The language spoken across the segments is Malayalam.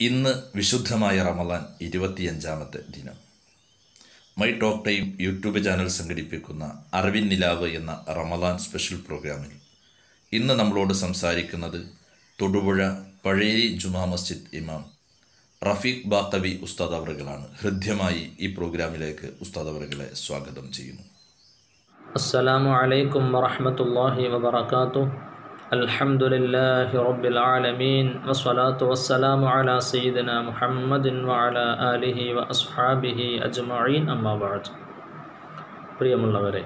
ഇന്ന് വിശുദ്ധമായ റമലാൻ ഇരുപത്തിയഞ്ചാമത്തെ ദിനം. My talk time YouTube channel സംഘടിപ്പിക്കുന്ന അറിവിൻ നിലാവ് എന്ന റമലാൻ സ്പെഷ്യൽ പ്രോഗ്രാമിൽ ഇന്ന് നമ്മളോട് സംസാരിക്കുന്നത് തൊടുപുഴ പഴയരി ജുമാ മസ്ജിദ് ഇമാം റഫീഖ് ബാത്തവി ഉസ്താദ് അവറുകളാണ്. ഹൃദ്യമായി ഈ പ്രോഗ്രാമിലേക്ക് ഉസ്താദ് അവറുകളെ സ്വാഗതം ചെയ്യുന്നു. അസ്സലാമു അലൈക്കും വറഹമത്തല്ലാഹി വബർക്കാത്തു الحمد لله رب العالمين والصلاة والسلام على سيدنا محمد وعلى آله وأصحابه أجمعين أما بعد പ്രിയമുള്ളവരെ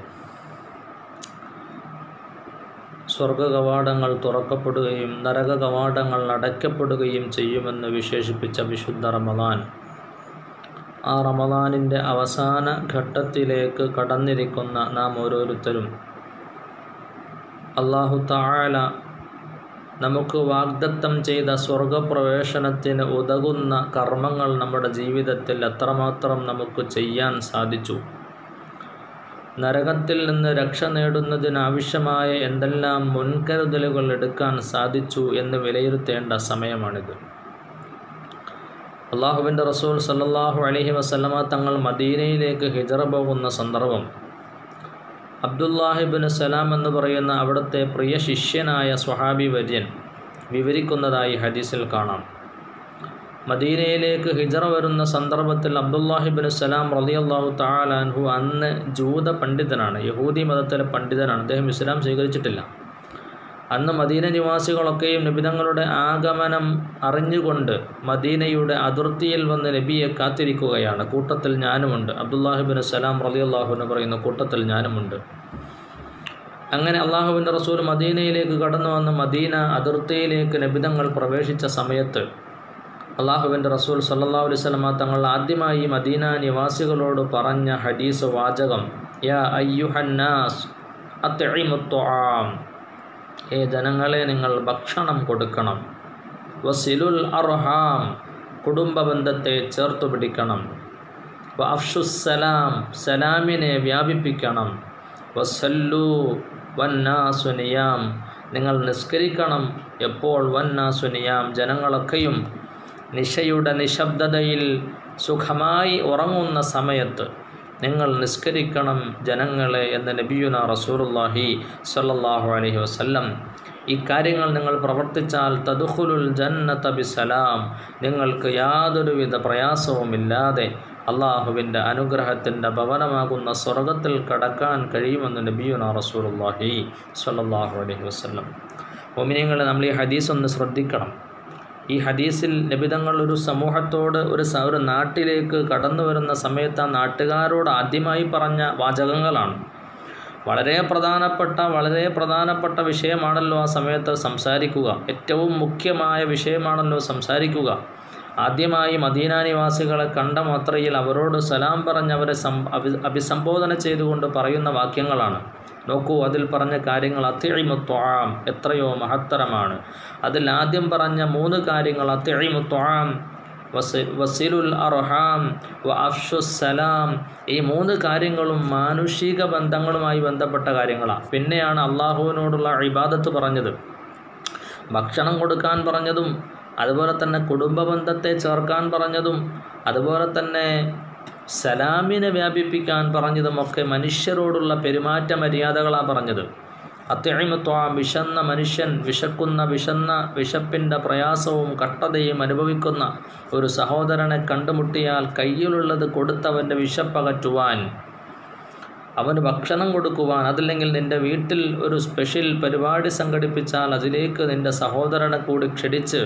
സ്വർഗ കവാടങ്ങൾ തുറക്കപ്പെടുകയും നരക കവാടങ്ങൾ അടയ്ക്കപ്പെടുകയും ചെയ്യുമെന്ന് വിശേഷിപ്പിച്ച വിശുദ്ധ റമദാൻ ആ റമദാനിൻ്റെ അവസാന ഘട്ടത്തിലേക്ക് കടന്നിരിക്കുന്ന നാം ഓരോരുത്തരും അള്ളാഹു താല നമുക്ക് വാഗ്ദത്തം ചെയ്ത സ്വർഗപ്രവേശനത്തിന് ഉതകുന്ന കർമ്മങ്ങൾ നമ്മുടെ ജീവിതത്തിൽ എത്രമാത്രം നമുക്ക് ചെയ്യാൻ സാധിച്ചു. നരകത്തിൽ നിന്ന് രക്ഷ നേടുന്നതിനാവശ്യമായ എന്തെല്ലാം മുൻകരുതലുകൾ എടുക്കാൻ സാധിച്ചു എന്ന് വിലയിരുത്തേണ്ട സമയമാണിത്. അള്ളാഹുവിന്റെ റസൂൽ സല്ലാഹു അലഹി വസ്ലമ തങ്ങൾ മദീനയിലേക്ക് ഹിജറ പോകുന്ന സന്ദർഭം അബ്ദുല്ലാഹിബിൻ സലാം എന്ന് പറയുന്ന അവിടുത്തെ പ്രിയ ശിഷ്യനായ സ്വഹാബി വര്യൻ വിവരിക്കുന്നതായി ഹദീസിൽ കാണാം. മദീനയിലേക്ക് ഹിജറ വരുന്ന സന്ദർഭത്തിൽ അബ്ദുല്ലാഹിബിൻ സലാം റളിയല്ലാഹു താലാൻഹു അന്ന് ജൂത പണ്ഡിതനാണ്. യഹൂദി മതത്തിലെ പണ്ഡിതനാണ്. അദ്ദേഹം ഇസ്ലാം സ്വീകരിച്ചിട്ടില്ല. അന്ന് മദീന നിവാസികളൊക്കെയും നബിതങ്ങളുടെ ആഗമനം അറിഞ്ഞുകൊണ്ട് മദീനയുടെ അതിർത്തിയിൽ വന്ന് നബിയെ കാത്തിരിക്കുകയാണ്. കൂട്ടത്തിൽ ഞാനുമുണ്ട്. അബ്ദുല്ലാഹിബിൻ സലാം റലിയല്ലാഹു എന്ന് പറയുന്ന കൂട്ടത്തിൽ ഞാനുമുണ്ട്. അങ്ങനെ അള്ളാഹുവിന്റെ റസൂൽ മദീനയിലേക്ക് കടന്നു വന്ന് മദീന അതിർത്തിയിലേക്ക് നബിതങ്ങൾ പ്രവേശിച്ച സമയത്ത് അള്ളാഹുവിന്റെ റസൂൽ സല്ലാ അലൈവലമ തങ്ങൾ ആദ്യമായി മദീന നിവാസികളോട് പറഞ്ഞ ഹദീസ് വാചകം യാ അയ്യുഹന്നാസ് അത്ഇമുത്ത്വാം ഹേ ജനങ്ങളെ നിങ്ങൾ ഭക്ഷണം കൊടുക്കണം. വസിലുൽ അർഹാം കുടുംബ ബന്ധത്തെ ചേർത്തു പിടിക്കണം. വ അഫ്ഷുസലാം സലാമിനെ വ്യാപിപ്പിക്കണം. വസല്ലു വന്നാസുനിയാം നിങ്ങൾ നിസ്കരിക്കണം. എപ്പോൾ വന്നാസുനിയാം ജനങ്ങളൊക്കെയും നിശയുടെ നിശബ്ദതയിൽ സുഖമായി ഉറങ്ങുന്ന സമയത്ത്. നിങ്ങൾ നിസ്കരിക്കണം ജനങ്ങളെ എന്ന നബിയുന റസൂലുല്ലാഹി സല്ലാഹു അലഹി വസ്ല്ലം. ഈ കാര്യങ്ങൾ നിങ്ങൾ പ്രവർത്തിച്ചാൽ തദുഖുലുൽ ജന്നത ബിസലാം. നിങ്ങൾക്ക് യാതൊരുവിധ പ്രയാസവുമില്ലാതെ അള്ളാഹുവിന്റെ അനുഗ്രഹത്തിന്റെ ഭവനമാകുന്ന സ്വർഗത്തിൽ കടക്കാൻ കഴിയുമെന്ന് നബിയുന റസൂലുല്ലാഹി സല്ലാഹു അലഹി വസ്ല്ലം. ഒമിനിയങ്ങളെ നമ്മൾ ഈ ഹദീസ് ഒന്ന് ശ്രദ്ധിക്കണം. ഈ ഹദീസിൽ നിബിതങ്ങൾ ഒരു സമൂഹത്തോട് ഒരു ഒരു നാട്ടിലേക്ക് കടന്നു വരുന്ന സമയത്ത് ആ നാട്ടുകാരോട് ആദ്യമായി പറഞ്ഞ വാചകങ്ങളാണ്. വളരെ പ്രധാനപ്പെട്ട വളരെ പ്രധാനപ്പെട്ട വിഷയമാണല്ലോ ആ സമയത്ത് സംസാരിക്കുക. ഏറ്റവും മുഖ്യമായ വിഷയമാണല്ലോ സംസാരിക്കുക. ആദ്യമായി മദീന നിവാസികളെ കണ്ട മാത്രയിൽ അവരോട് സലാം പറഞ്ഞ് അവരെ അഭിസംബോധന ചെയ്തുകൊണ്ട് പറയുന്ന വാക്യങ്ങളാണ്. നോക്കൂ അതിൽ പറഞ്ഞ കാര്യങ്ങൾ അത്യഴിമുത്വാം എത്രയോ മഹത്തരമാണ്. അതിൽ ആദ്യം പറഞ്ഞ മൂന്ന് കാര്യങ്ങൾ അത്യഴിമുത്വാം വസി വസിലുൽ അർഹാം വ ഈ മൂന്ന് കാര്യങ്ങളും മാനുഷിക ബന്ധങ്ങളുമായി ബന്ധപ്പെട്ട കാര്യങ്ങളാണ്. പിന്നെയാണ് അള്ളാഹുവിനോടുള്ള ഇബാദത്ത് പറഞ്ഞത്. ഭക്ഷണം കൊടുക്കാൻ പറഞ്ഞതും അതുപോലെ തന്നെ കുടുംബ ബന്ധത്തെ ചേർക്കാൻ പറഞ്ഞതും അതുപോലെ തന്നെ സലാമിനെ വ്യാപിപ്പിക്കാൻ പറഞ്ഞതുമൊക്കെ മനുഷ്യരോടുള്ള പെരുമാറ്റ മര്യാദകളാണ് പറഞ്ഞത് അത്യഴിമത്വ വിശന്ന മനുഷ്യൻ വിശക്കുന്ന വിശന്ന വിശപ്പിന്റെ പ്രയാസവും കട്ടതയും അനുഭവിക്കുന്ന ഒരു സഹോദരനെ കണ്ടുമുട്ടിയാൽ കയ്യിലുള്ളത് കൊടുത്തവന്റെ വിശപ്പകറ്റുവാൻ അവന് ഭക്ഷണം കൊടുക്കുവാൻ അതല്ലെങ്കിൽ നിന്റെ വീട്ടിൽ ഒരു സ്പെഷ്യൽ പരിപാടി സംഘടിപ്പിച്ചാൽ അതിലേക്ക് നിന്റെ സഹോദരനെ കൂടി ക്ഷണിച്ച്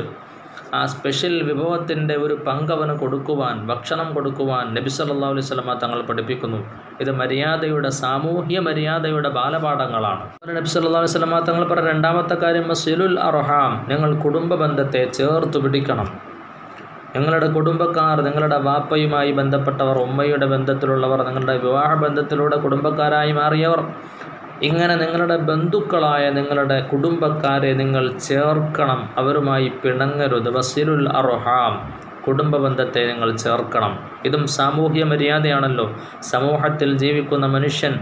ആ സ്പെഷ്യൽ വിഭവത്തിന്റെ ഒരു പങ്കവന് കൊടുക്കുവാൻ ഭക്ഷണം കൊടുക്കുവാൻ നബി സല്ലാ അലൈഹി സ്വലമ തങ്ങൾ പഠിപ്പിക്കുന്നു. ഇത് മര്യാദയുടെ സാമൂഹ്യ മര്യാദയുടെ ബാലപാഠങ്ങളാണ്. നബി സല്ലാ അലൈഹി സ്വലമ തങ്ങൾ പറഞ്ഞ രണ്ടാമത്തെ കാര്യം സിലുൽ അർഹാം നിങ്ങൾ കുടുംബ ബന്ധത്തെ ചേർത്ത് പിടിക്കണം. നിങ്ങളുടെ കുടുംബക്കാർ നിങ്ങളുടെ വാപ്പയുമായി ബന്ധപ്പെട്ടവർ ഉമ്മയുടെ ബന്ധത്തിലുള്ളവർ നിങ്ങളുടെ വിവാഹ ബന്ധത്തിലൂടെ കുടുംബക്കാരായി മാറിയവർ ഇങ്ങനെ നിങ്ങളുടെ ബന്ധുക്കളായ നിങ്ങളുടെ കുടുംബക്കാരെ നിങ്ങൾ ചേർക്കണം. അവരുമായി പിണങ്ങരുത്. വസീലുൽ അർഹാം കുടുംബ ബന്ധത്തെ നിങ്ങൾ ചേർക്കണം. ഇതും സാമൂഹ്യ മര്യാദയാണല്ലോ. സമൂഹത്തിൽ ജീവിക്കുന്ന മനുഷ്യൻ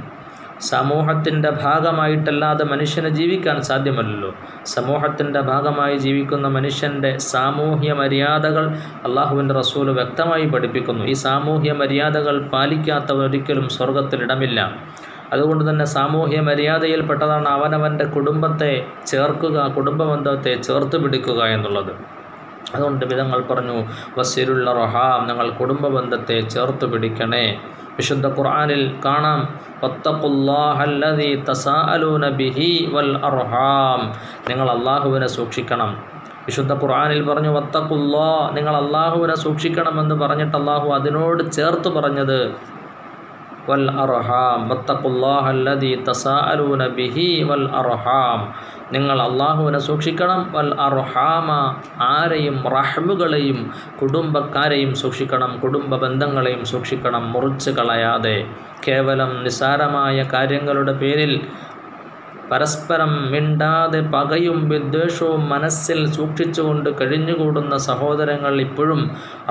സമൂഹത്തിന്റെ ഭാഗമായിട്ടല്ലാതെ മനുഷ്യന് ജീവിക്കാൻ സാധ്യമല്ലല്ലോ. സമൂഹത്തിന്റെ ഭാഗമായി ജീവിക്കുന്ന മനുഷ്യന്റെ സാമൂഹ്യ മര്യാദകൾ അള്ളാഹുവിന്റെ റസൂൽ വ്യക്തമായി പഠിപ്പിക്കുന്നു. ഈ സാമൂഹ്യ മര്യാദകൾ പാലിക്കാത്തവരൊരിക്കലും സ്വർഗത്തിലിടമില്ല അതുകൊണ്ട് തന്നെ സാമൂഹ്യ മര്യാദയിൽപ്പെട്ടതാണ് അവനവന്റെ കുടുംബത്തെ ചേർക്കുക കുടുംബബന്ധത്തെ ചേർത്ത് പിടിക്കുക എന്നുള്ളത്. അതുകൊണ്ട് വിധങ്ങൾ പറഞ്ഞു വസീരുള്ള റഹാം നിങ്ങൾ കുടുംബ ബന്ധത്തെ ചേർത്ത് പിടിക്കണേ. വിശുദ്ധ ഖുർആാനിൽ കാണാം വത്തഖുല്ലാഹല്ലദീ തസാഅലൂന ബിഹി വൽ അർഹാം. നിങ്ങൾ അള്ളാഹുവിനെ സൂക്ഷിക്കണം. വിശുദ്ധ ഖുർആാനിൽ പറഞ്ഞു വത്തഖുല്ലാ നിങ്ങൾ അള്ളാഹുവിനെ സൂക്ഷിക്കണമെന്ന് പറഞ്ഞിട്ട് അള്ളാഹു അതിനോട് ചേർത്ത് പറഞ്ഞത് വൽ അർഹാം. الله തസാഅലൂന ബിഹി വൽ അർഹാം. നിങ്ങൾ അള്ളാഹുവിനെ സൂക്ഷിക്കണം. വൽ അർഹാമ ആരെയും റഹ്മുകളെയും കുടുംബക്കാരെയും സൂക്ഷിക്കണം. കുടുംബ ബന്ധങ്ങളെയും സൂക്ഷിക്കണം. മുറിച്ച് കളയാതെ. കേവലം നിസാരമായ കാര്യങ്ങളുടെ പേരിൽ പരസ്പരം മിണ്ടാതെ പകയും വിദ്വേഷവും മനസ്സിൽ സൂക്ഷിച്ചുകൊണ്ട് കഴിഞ്ഞുകൂടുന്ന സഹോദരങ്ങൾ ഇപ്പോഴും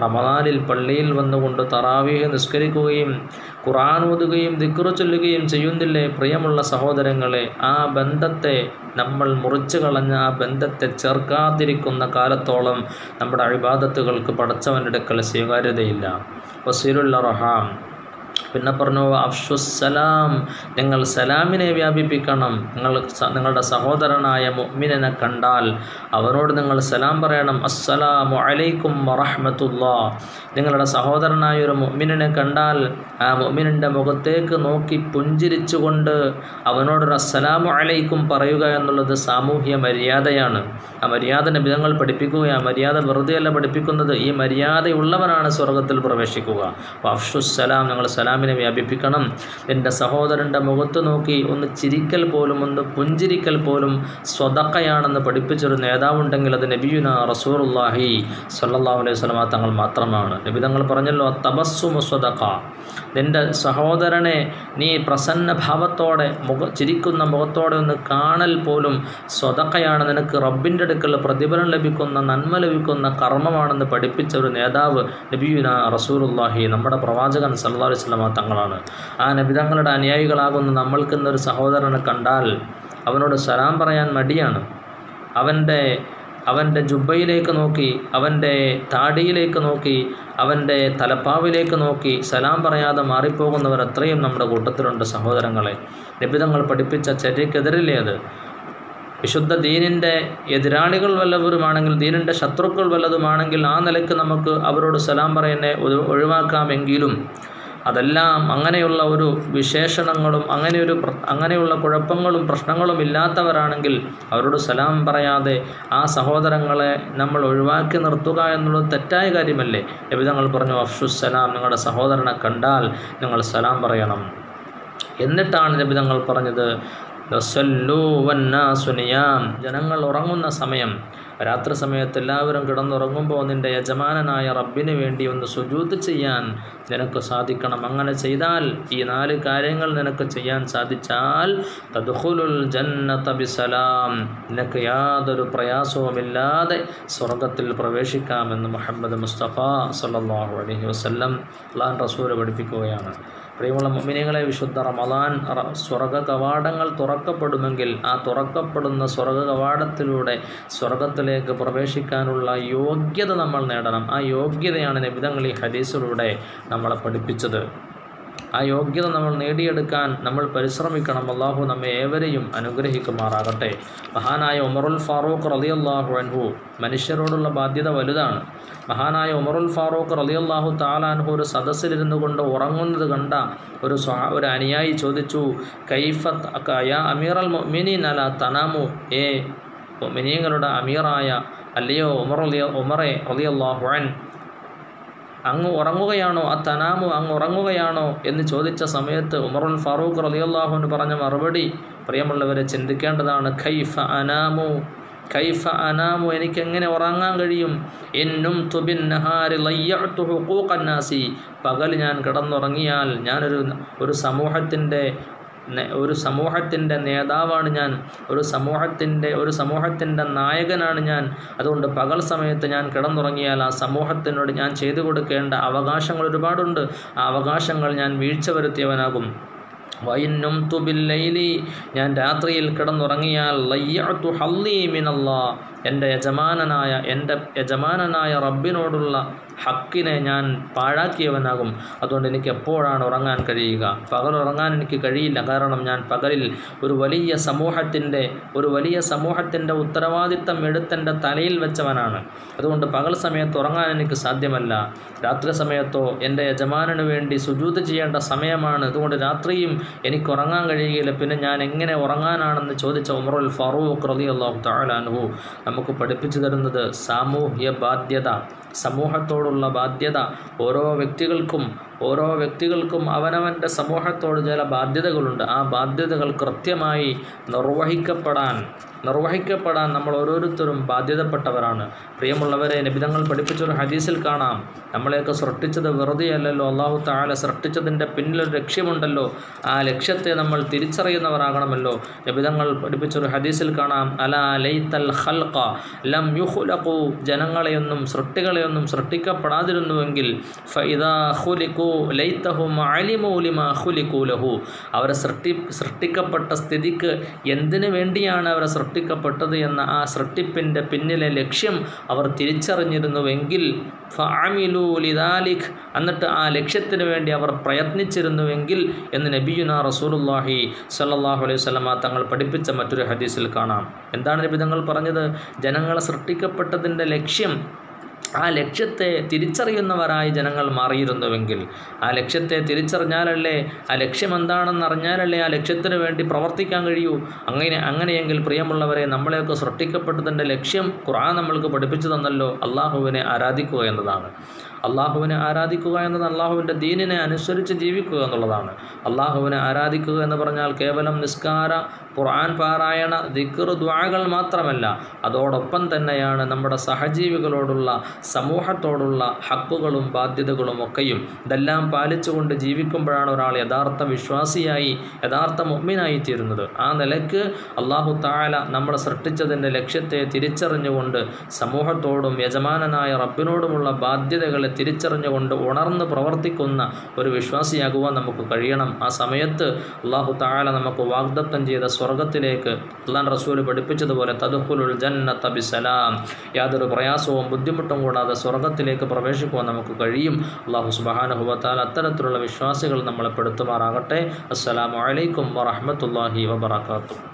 റമദാനിൽ പള്ളിയിൽ വന്നുകൊണ്ട് തറാവീഹ് നിസ്കരിക്കുകയും ഖുർആൻ ഓതുകയും ദിക്കുറു ചൊല്ലുകയും ചെയ്യുന്നില്ലേ? പ്രിയമുള്ള സഹോദരങ്ങളെ ആ ബന്ധത്തെ നമ്മൾ മുറിച്ചു കളഞ്ഞ ആ ബന്ധത്തെ ചേർക്കാതിരിക്കുന്ന കാലത്തോളം നമ്മുടെ അഴിബാദത്തുകൾക്ക് പടച്ചവന്റെ അടുക്കൽ സ്വീകാര്യതയില്ല. വസീരുള്ള റഹാം പിന്നെ പറഞ്ഞു അഫ്ഷുസലാം നിങ്ങൾ സലാമിനെ വ്യാപിപ്പിക്കണം. നിങ്ങൾ നിങ്ങളുടെ സഹോദരനായ മുഅ്മിനെ കണ്ടാൽ അവനോട് നിങ്ങൾ സലാം പറയണം. അസ്സലാമു അലൈക്കും വറഹ്മത്തുള്ളാ. നിങ്ങളുടെ സഹോദരനായ ഒരു മുഅ്മിനെ കണ്ടാൽ ആ മുഅ്മിനിന്റെ മുഖത്തേക്ക് നോക്കി പുഞ്ചിരിച്ചുകൊണ്ട് അവനോടൊരു അസ്സലാമു അലൈക്കും പറയുക എന്നുള്ളത് സാമൂഹ്യ മര്യാദയാണ്. ആ മര്യാദ നിബിധങ്ങൾ പഠിപ്പിക്കുക ആ മര്യാദ വെറുതെയല്ല പഠിപ്പിക്കുന്നത്. ഈ മര്യാദയുള്ളവനാണ് സ്വർഗത്തിൽ പ്രവേശിക്കുക. അപ്പോൾ അഫ്ഷുസലാം നിങ്ങൾ സലാമിനെ വ്യാപിപ്പിക്കണം. എന്റെ സഹോദരന്റെ മുഖത്ത് നോക്കി ഒന്ന് ചിരിക്കൽ പോലും ഒന്ന് പുഞ്ചിരിക്കൽ പോലും സ്വതക്കയാണെന്ന് പഠിപ്പിച്ചൊരു നേതാവുണ്ടെങ്കിൽ അത് നബിയുന റസൂറുല്ലാഹി സല്ലാഹു അലൈഹി വസല്ലമ തങ്ങൾ മാത്രമാണ്. നബി തങ്ങൾ പറഞ്ഞല്ലോ തബസ്സുമു സ്വതക്ക. നിന്റെ സഹോദരനെ നീ പ്രസന്ന ഭാവത്തോടെ മുഖ ചിരിക്കുന്ന മുഖത്തോടെ ഒന്ന് കാണൽ പോലും സ്വതക്കയാണ്. നിനക്ക് റബ്ബിന്റെ അടുക്കൽ പ്രതിഫലം ലഭിക്കുന്ന നന്മ ലഭിക്കുന്ന കർമ്മമാണെന്ന് പഠിപ്പിച്ച ഒരു നേതാവ് നബിയുന റസൂലുല്ലാഹി നമ്മുടെ പ്രവാചകൻ സല്ലാ അലൈഹി വസല്ലമ തങ്ങളാണ്. ആ നബി നബിതങ്ങളുടെ അനുയായികളാകുന്ന നമ്മൾക്ക് ഇന്നൊരു സഹോദരനെ കണ്ടാൽ അവനോട് സലാം പറയാൻ മടിയാണ്. അവന്റെ അവന്റെ ജുബയിലേക്ക് നോക്കി അവന്റെ താടിയിലേക്ക് നോക്കി അവന്റെ തലപ്പാവിലേക്ക് നോക്കി സലാം പറയാതെ മാറിപ്പോകുന്നവർ എത്രയും നമ്മുടെ കൂട്ടത്തിലുണ്ട് സഹോദരങ്ങളെ. നിബിതങ്ങൾ പഠിപ്പിച്ച ചര്യക്കെതിരില്ലേ അത്? വിശുദ്ധ ദീനിന്റെ എതിരാളികൾ വല്ലവരുമാണെങ്കിൽ ദീനിന്റെ ശത്രുക്കൾ വല്ലതുമാണെങ്കിൽ ആ നിലയ്ക്ക് നമുക്ക് അവരോട് സലാം പറയുന്നത് ഒഴി- ഒഴിവാക്കാമെങ്കിലും അതെല്ലാം അങ്ങനെയുള്ള ഒരു വിശേഷണങ്ങളും അങ്ങനെയൊരു അങ്ങനെയുള്ള കുഴപ്പങ്ങളും പ്രശ്നങ്ങളും ഇല്ലാത്തവരാണെങ്കിൽ അവരോട് സലാം പറയാതെ ആ സഹോദരങ്ങളെ നമ്മൾ ഒഴിവാക്കി നിർത്തുക എന്നുള്ളത് തെറ്റായ കാര്യമല്ലേ? എവിധങ്ങൾ പറഞ്ഞു അഫ്ഷുസലാം നിങ്ങളുടെ സഹോദരനെ കണ്ടാൽ നിങ്ങൾ സലാം പറയണം. എന്നിട്ടാണ് നബിതങ്ങൾ പറഞ്ഞത് "വസല്ലൂ വന്നാസു ജനങ്ങൾ ഉറങ്ങുന്ന സമയം രാത്രി സമയത്ത് എല്ലാവരും കിടന്നുറങ്ങുമ്പോൾ നിന്റെ യജമാനനായ റബ്ബിന് വേണ്ടി ഒന്ന് സുജൂത്ത് ചെയ്യാൻ നിനക്ക് സാധിക്കണം. അങ്ങനെ ചെയ്താൽ ഈ നാല് കാര്യങ്ങൾ നിനക്ക് ചെയ്യാൻ സാധിച്ചാൽ തദ്ഖുലുൽ ജന്നത ബിസലാം. നിനക്ക് യാതൊരു പ്രയാസവുമില്ലാതെ സ്വർഗത്തിൽ പ്രവേശിക്കാമെന്ന് മുഹമ്മദ് മുസ്തഫ സല്ലല്ലാഹു അലൈഹി വസല്ലം അള്ളാൻ റസൂൽ പഠിപ്പിക്കുകയാണ്. പ്രിയമുള്ള മുമിനികളെ വിശുദ്ധ റമദാൻ സ്വർഗ കവാടങ്ങൾ തുറക്കപ്പെടുമെങ്കിൽ ആ തുറക്കപ്പെടുന്ന സ്വർഗ കവാടത്തിലൂടെ സ്വർഗത്തിലേക്ക് പ്രവേശിക്കാനുള്ള യോഗ്യത നമ്മൾ നേടണം. ആ യോഗ്യതയാണ് നിബിതങ്ങൾ ഈ ഹദീസിലൂടെ നമ്മളെ പഠിപ്പിച്ചത്. ആ യോഗ്യത നമ്മൾ നേടിയെടുക്കാൻ നമ്മൾ പരിശ്രമിക്കണം. അള്ളാഹു നമ്മെ ഏവരെയും അനുഗ്രഹിക്കുമാറാകട്ടെ. മഹാനായ ഉമറുൽ ഫാറൂഖ് റളിയല്ലാഹു അൻഹു മനുഷ്യരോടുള്ള ബാധ്യത വലുതാണ്. മഹാനായ ഉമറുൽ ഫാറൂഖ് റളിയല്ലാഹു താലാൻഹു ഒരു സദസ്സിലിരുന്നു കൊണ്ട് ഉറങ്ങുന്നത് കണ്ട ഒരു ഒരു അനുയായി ചോദിച്ചു കൈഫത്ത് യാ അമീറൽ മിനി നല തനാമു? ഏ മിനിയങ്ങളുടെ അമീറായ അല്ലയോ ഉമർ അലിയ ഉമറെ റളിയല്ലാഹു അൻ അങ്ങ് ഉറങ്ങുകയാണോ? ആ തനാമു അങ്ങ് ഉറങ്ങുകയാണോ? എന്ന് ചോദിച്ച സമയത്ത് ഉമറുൽ ഫാറൂഖ് റളിയല്ലാഹുവിന് പറഞ്ഞ മറുപടി പ്രിയമുള്ളവരെ ചിന്തിക്കേണ്ടതാണ്. ഖൈഫ അനാമു കൈഫ അനാമു എനിക്കെങ്ങനെ ഉറങ്ങാൻ കഴിയും? എന്നും തുബിൻ നഹാരി ഹുഖൂഖന്നാസി പകൽ ഞാൻ കിടന്നുറങ്ങിയാൽ ഞാനൊരു ഒരു സമൂഹത്തിന്റെ ഒരു സമൂഹത്തിന്റെ നേതാവാണ് ഞാൻ ഒരു സമൂഹത്തിന്റെ ഒരു സമൂഹത്തിന്റെ നായകനാണ് ഞാൻ. അതുകൊണ്ട് പകൽ സമയത്ത് ഞാൻ കിടന്നുറങ്ങിയാൽ ആ സമൂഹത്തിനോട് ഞാൻ ചെയ്തു കൊടുക്കേണ്ട അവകാശങ്ങൾ ഒരുപാടുണ്ട്. ആ അവകാശങ്ങൾ ഞാൻ വീഴ്ച വരുത്തിയവനാകും. ഞാൻ രാത്രിയിൽ കിടന്നുറങ്ങിയാൽ എന്റെ യജമാനനായ എന്റെ യജമാനനായ റബ്ബിനോടുള്ള ഹക്കിനെ ഞാൻ പാഴാക്കിയവനാകും. അതുകൊണ്ട് എനിക്ക് എപ്പോഴാണ് ഉറങ്ങാൻ കഴിയുക? പകൽ ഉറങ്ങാൻ എനിക്ക് കഴിയില്ല. കാരണം ഞാൻ പകലിൽ ഒരു വലിയ സമൂഹത്തിന്റെ ഒരു വലിയ സമൂഹത്തിന്റെ ഉത്തരവാദിത്തം എടുത്തെന്റെ തലയിൽ വെച്ചവനാണ്. അതുകൊണ്ട് പകൽ സമയത്ത് ഉറങ്ങാൻ എനിക്ക് സാധ്യമല്ല. രാത്രി സമയത്തോ എന്റെ യജമാനു വേണ്ടി സുജൂത് ചെയ്യേണ്ട സമയമാണ്. അതുകൊണ്ട് രാത്രിയും എനിക്ക് ഉറങ്ങാൻ കഴിയുകയില്ല. പിന്നെ ഞാൻ എങ്ങനെ ഉറങ്ങാനാണെന്ന് ചോദിച്ച ഉമറുൽ ഫറൂഖ് റലി അള്ളാഹു താലാനുഹു നമുക്ക് പഠിപ്പിച്ചു തരുന്നത് സാമൂഹ്യ ബാധ്യത സമൂഹത്തോടുള്ള ബാധ്യത ഓരോ വ്യക്തികൾക്കും ഓരോ വ്യക്തികൾക്കും അവനവന്റെ സമൂഹത്തോട് ചില ബാധ്യതകളുണ്ട്. ആ ബാധ്യതകൾ കൃത്യമായി നിർവഹിക്കപ്പെടാൻ നിർവഹിക്കപ്പെടാൻ നമ്മൾ ഓരോരുത്തരും ബാധ്യതപ്പെട്ടവരാണ്. പ്രിയമുള്ളവരെ നിബിതങ്ങൾ പഠിപ്പിച്ചൊരു ഹദീസിൽ കാണാം. നമ്മളെയൊക്കെ സൃഷ്ടിച്ചത് വെറുതെയല്ലല്ലോ അള്ളാഹു താല സൃഷ്ടിച്ചതിന്റെ പിന്നിലൊരു ലക്ഷ്യമുണ്ടല്ലോ. ആ ലക്ഷ്യത്തെ നമ്മൾ തിരിച്ചറിയുന്നവരാകണമല്ലോ. നിബിതങ്ങൾ പഠിപ്പിച്ചൊരു ഹദീസിൽ കാണാം അല ലൈത്തൽ ഖൽഖ ലം യുഹുലഖു ജനങ്ങളെയൊന്നും സൃഷ്ടികളെയൊന്നും സൃഷ്ടിക്കപ്പെടാതിരുന്നുവെങ്കിൽ ഫൈദാ ഖുലിഖു ലൈത്തഹും അലിമു ലിമാ ഖുലിഖു ലഹു. അവരെ സൃഷ്ടി സൃഷ്ടിക്കപ്പെട്ട സ്ഥിതിക്ക് എന്തിനു വേണ്ടിയാണ് അവരെ സൃഷ്ടിക്കപ്പെട്ടത് എന്ന ആ സൃഷ്ടിപ്പിന്റെ പിന്നിലെ ലക്ഷ്യം അവർ തിരിച്ചറിഞ്ഞിരുന്നുവെങ്കിൽ ഫാമിലു ലിദാലിഖ് എന്നിട്ട് ആ ലക്ഷ്യത്തിന് വേണ്ടി അവർ പ്രയത്നിച്ചിരുന്നുവെങ്കിൽ എന്ന് നബിയുന റസൂലുല്ലാഹി സല്ലല്ലാഹു അലൈഹി വസല്ലമ തങ്ങൾ പഠിപ്പിച്ച മറ്റൊരു ഹദീസിൽ കാണാം. എന്താണ് നബി തങ്ങൾ പറഞ്ഞത്? ജനങ്ങളെ സൃഷ്ടിക്കപ്പെട്ടതിന്റെ ലക്ഷ്യം ആ ലക്ഷ്യത്തെ തിരിച്ചറിയുന്നവരായി ജനങ്ങൾ മാറിയിരുന്നുവെങ്കിൽ ആ ലക്ഷ്യത്തെ തിരിച്ചറിഞ്ഞാലല്ലേ ആ ലക്ഷ്യം എന്താണെന്ന് അറിഞ്ഞാലല്ലേ ആ ലക്ഷ്യത്തിന് വേണ്ടി പ്രവർത്തിക്കാൻ കഴിയൂ? അങ്ങനെ അങ്ങനെയെങ്കിൽ പ്രിയമുള്ളവരെ നമ്മളെയൊക്കെ സൃഷ്ടിക്കപ്പെട്ടതിന്റെ ലക്ഷ്യം ഖുർആൻ നമ്മൾക്ക് പഠിപ്പിച്ചു തന്നല്ലോ അള്ളാഹുവിനെ ആരാധിക്കുക എന്നതാണ്. അള്ളാഹുവിനെ ആരാധിക്കുക എന്നത് അള്ളാഹുവിന്റെ ദീനിനെ അനുസരിച്ച് ജീവിക്കുക എന്നുള്ളതാണ്. അള്ളാഹുവിനെ ആരാധിക്കുക എന്ന് പറഞ്ഞാൽ കേവലം നിസ്കാര ഖുർആൻ പാരായണ ദിക്ർ ദ്വാകൾ മാത്രമല്ല. അതോടൊപ്പം തന്നെയാണ് നമ്മുടെ സഹജീവികളോടുള്ള സമൂഹത്തോടുള്ള ഹക്കുകളും ബാധ്യതകളും ഒക്കെയും. ഇതെല്ലാം പാലിച്ചുകൊണ്ട് ജീവിക്കുമ്പോഴാണ് ഒരാൾ യഥാർത്ഥ വിശ്വാസിയായി യഥാർത്ഥ മുമ്മിനായി തീരുന്നത്. ആ നിലയ്ക്ക് അള്ളാഹു താല നമ്മൾ സൃഷ്ടിച്ചതിന്റെ ലക്ഷ്യത്തെ തിരിച്ചറിഞ്ഞുകൊണ്ട് സമൂഹത്തോടും യജമാനനായ റബ്ബിനോടുമുള്ള ബാധ്യതകളെ തിരിച്ചറിഞ്ഞുകൊണ്ട് ഉണർന്ന് പ്രവർത്തിക്കുന്ന ഒരു വിശ്വാസിയാകുവാൻ നമുക്ക് കഴിയണം. ആ സമയത്ത് അള്ളാഹു താല നമുക്ക് വാഗ്ദത്തം ചെയ്ത സ്വർഗത്തിലേക്ക് അള്ളാൻ റസൂൽ പഠിപ്പിച്ചതുപോലെ തദുഹുലുൽ ജന്നത്ത ബിസലാം യാതൊരു പ്രയാസവും ബുദ്ധിമുട്ടും കൂടാതെ സ്വർഗത്തിലേക്ക് പ്രവേശിക്കുവാൻ നമുക്ക് കഴിയും. അള്ളാഹു സുബാനുഹുബത്താൽ അത്തരത്തിലുള്ള വിശ്വാസികൾ നമ്മളെ പെടുത്തുമാറാകട്ടെ. അസ്സലാമു അലൈക്കും വറഹമത്തല്ലാഹി വബർക്കാത്തു